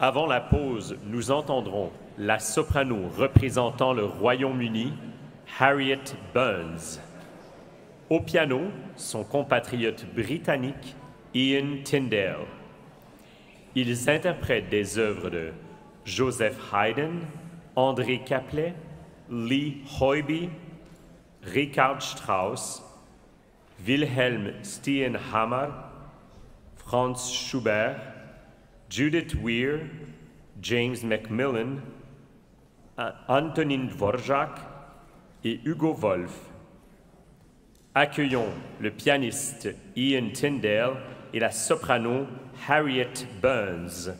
Avant la pause, nous entendrons la soprano représentant le Royaume-Uni, Harriet Burns. Au piano, son compatriote britannique, Ian Tyndale. Ils interprètent des œuvres de Joseph Haydn, André Caplet, Lee Hoyby, Richard Strauss, Wilhelm Steenhammer, Franz Schubert, Judith Weir, James Macmillan, Antonin Dvorak et Hugo Wolf. Accueillons le pianiste Ian Tyndale et la soprano Harriet Burns.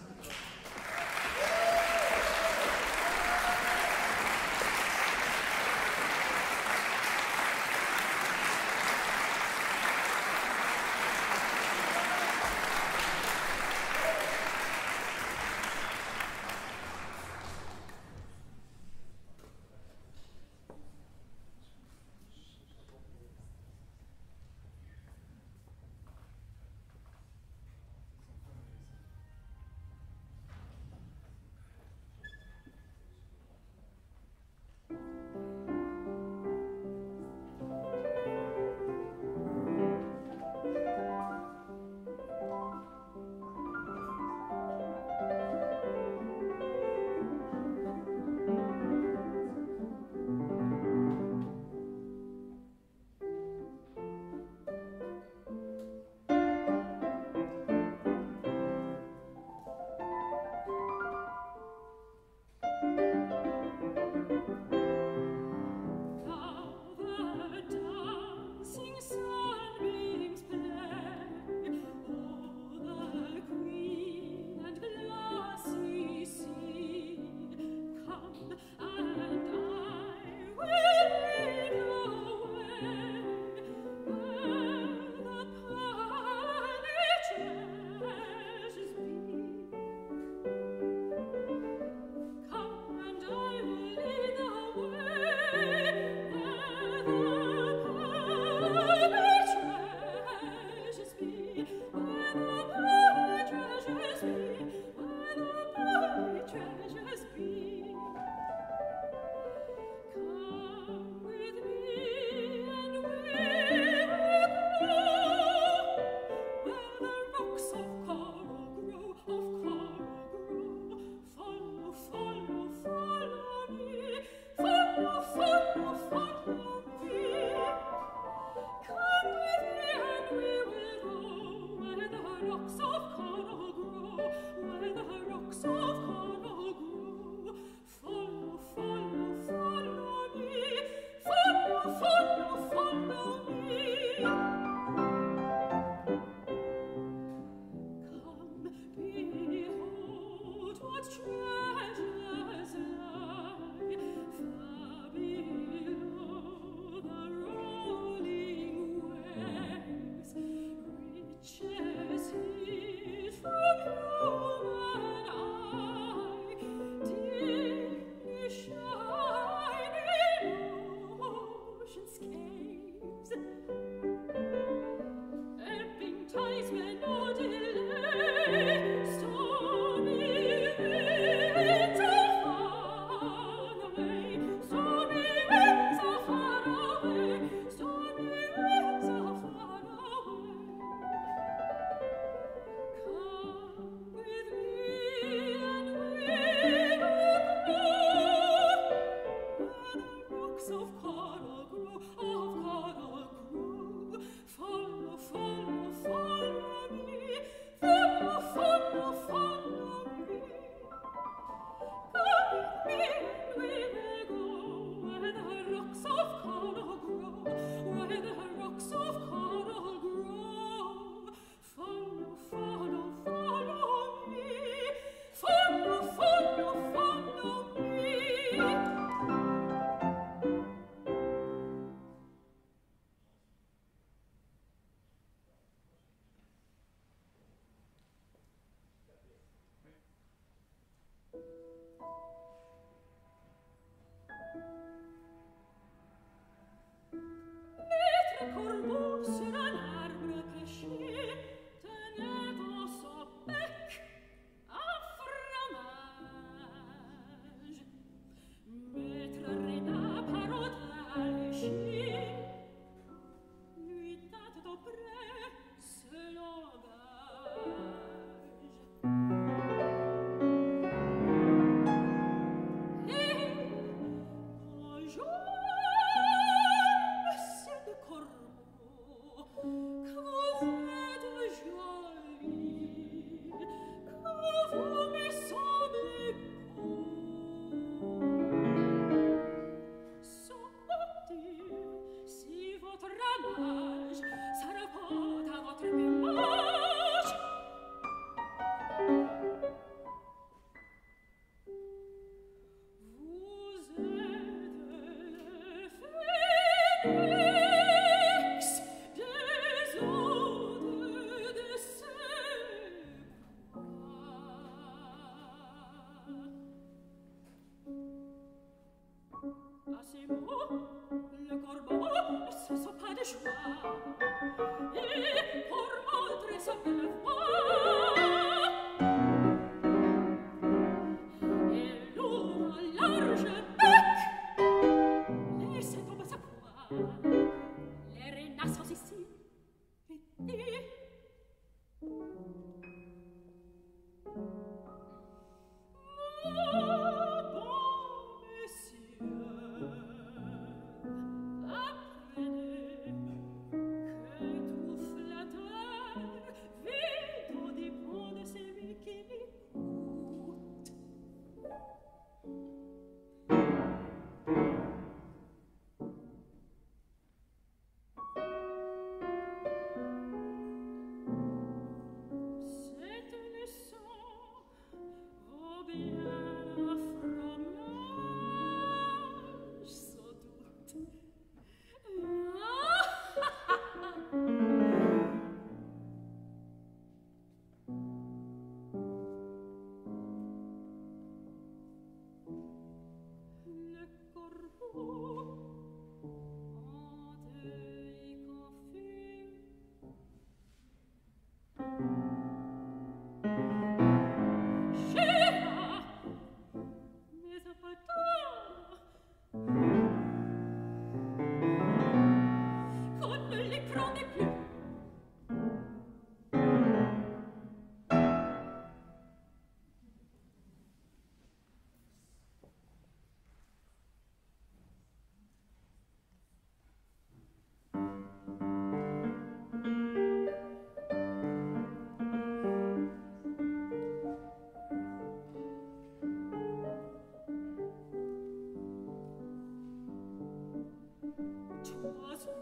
was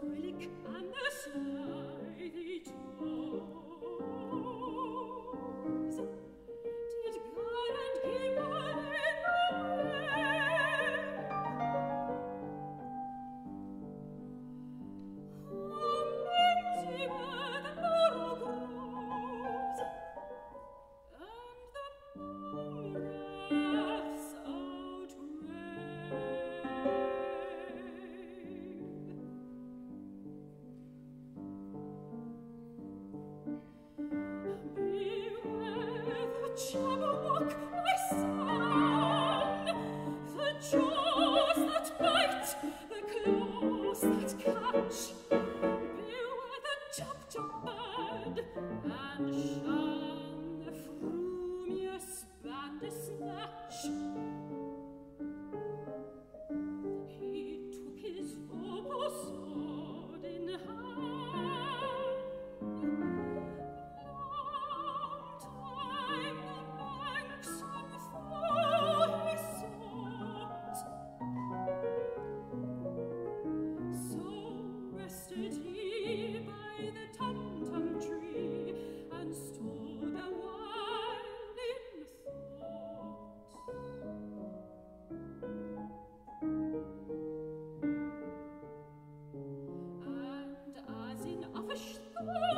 Oh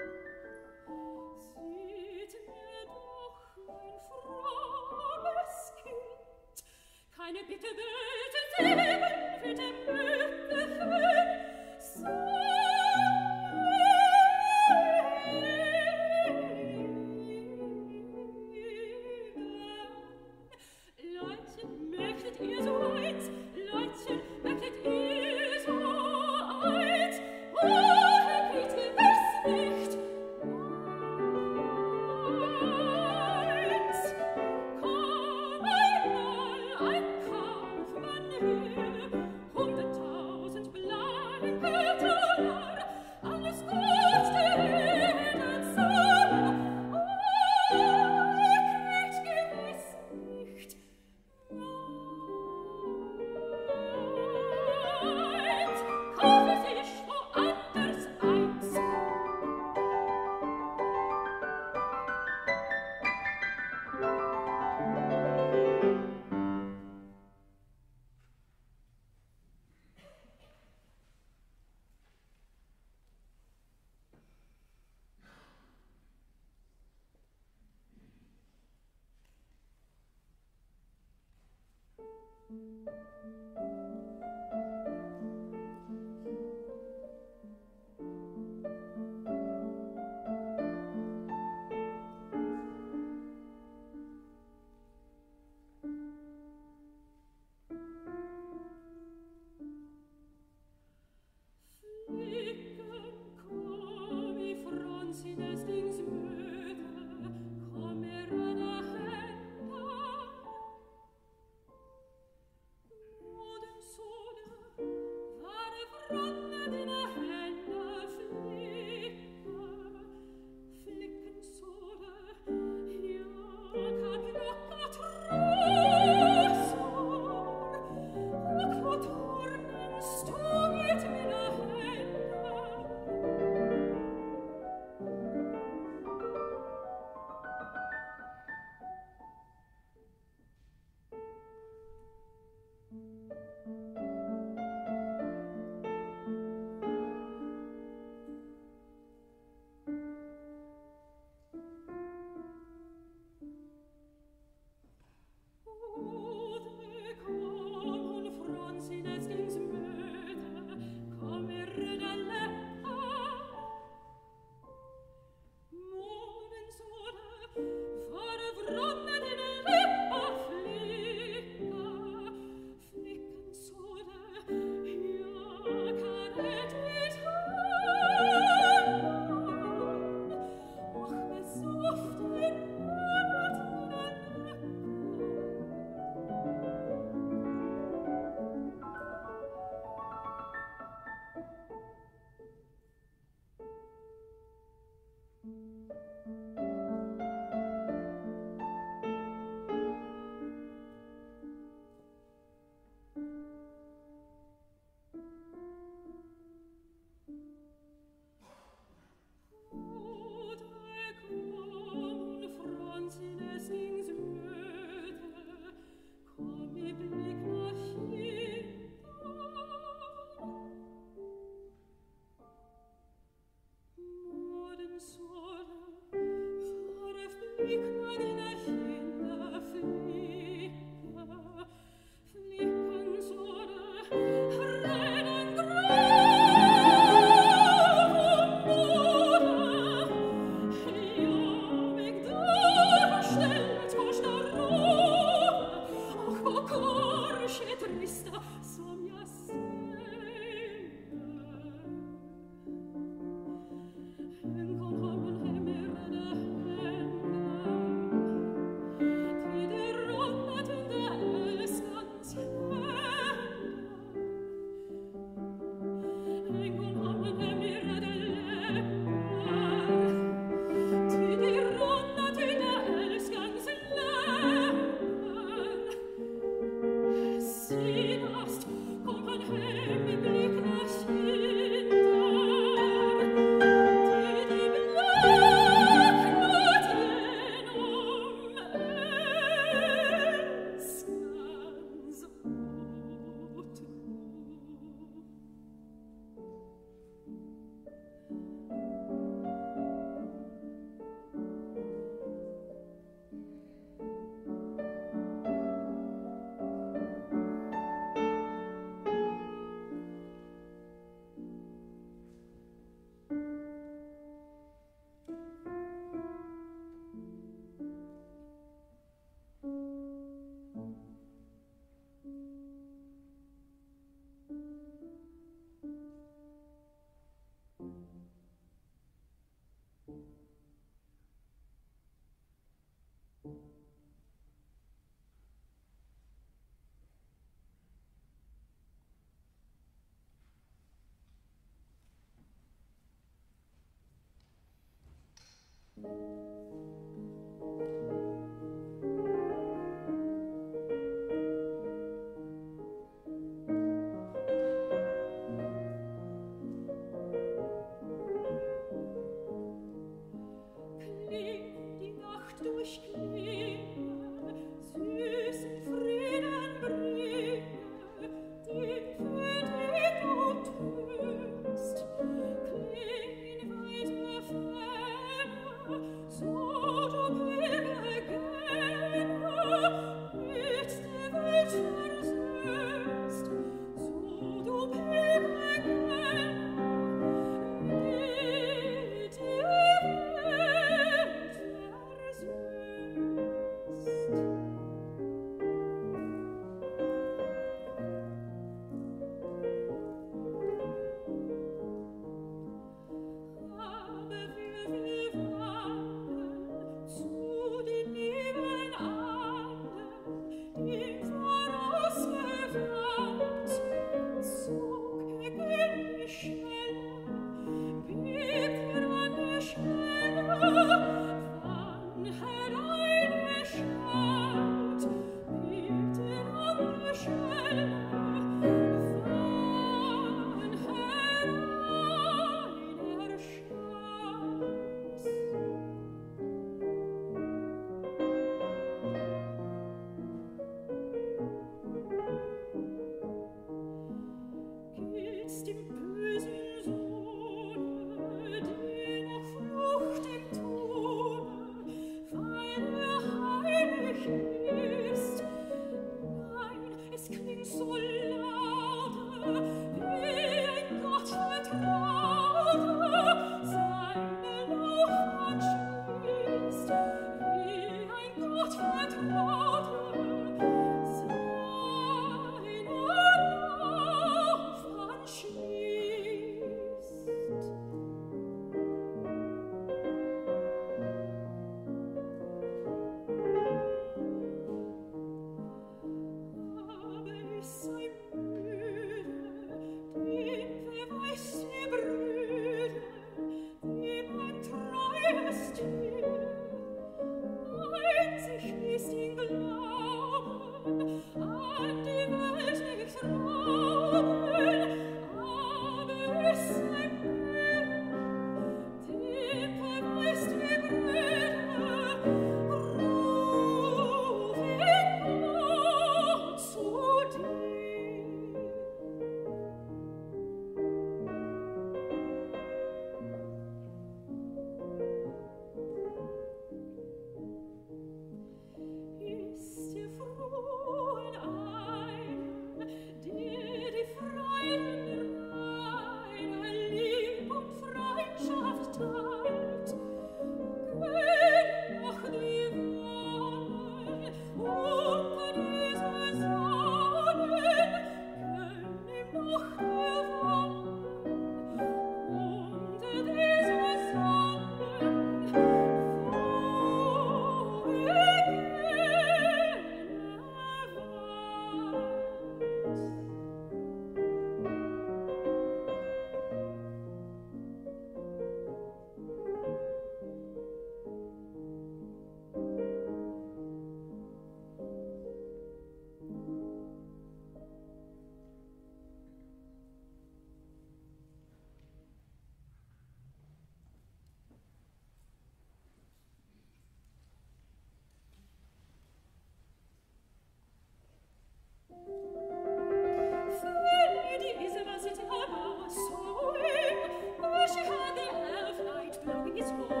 is.